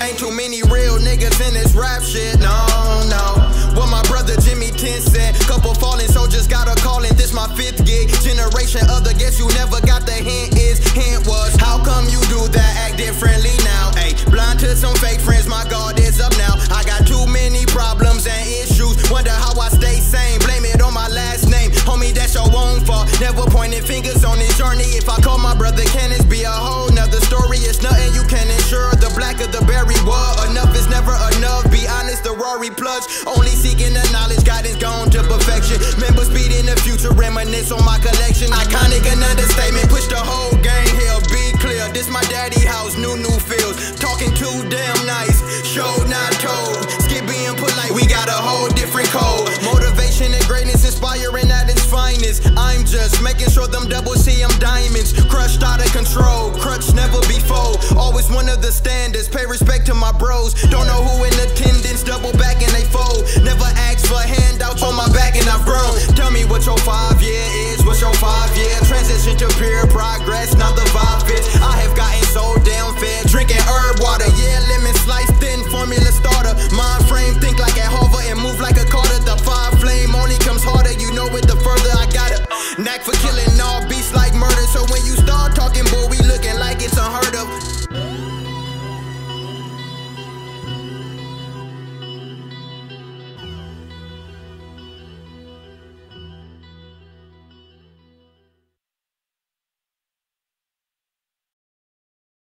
Ain't too many real niggas in this rap shit, no, no. Well, my brother Jimmy 10 cent. Couple fallen soldiers got a calling. This my fifth gig. Generation of the guess you never got the hint is. Hint was, how come you do that? Act differently now. Ayy, blind to some fake friends, my God is up plunge. Only seeking the knowledge, guidance gone to perfection. Member speed in the future, reminisce on my collection. Iconic, an understatement. Push the whole game here. Be clear. This my daddy house, new new fields. Talking too damn nice. Show not told. Skip being polite. We got a whole different code. Motivation and greatness inspiring at its finest. I'm just making sure them double C M diamonds. Crushed out of control. Crutch never before. Always one of the standards. To pure progress? not the vibe fits. I have gotten so damn fed. Drinking herb water. Yeah, lemon slice thin formula starter. Mind frame think like a Hova and move like a Carter. The fire flame only comes harder. You know it the further I got it. Knack for killing all beasts like murder. So when you start talking, boy, we